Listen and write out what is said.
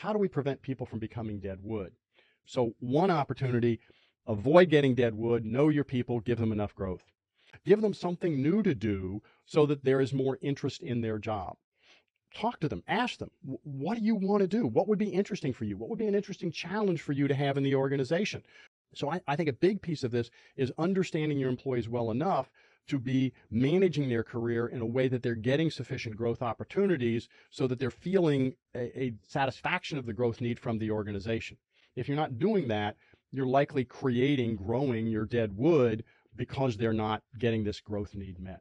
how do we prevent people from becoming dead wood? So one opportunity, avoid getting dead wood, know your people, give them enough growth. Give them something new to do so that there is more interest in their job. Talk to them, ask them, what do you want to do? What would be interesting for you? What would be an interesting challenge for you to have in the organization? So I, I think a big piece of this is understanding your employees well enough to be managing their career in a way that they're getting sufficient growth opportunities so that they're feeling a, a, satisfaction of the growth need from the organization. If you're not doing that, you're likely creating, growing your dead wood because they're not getting this growth need met.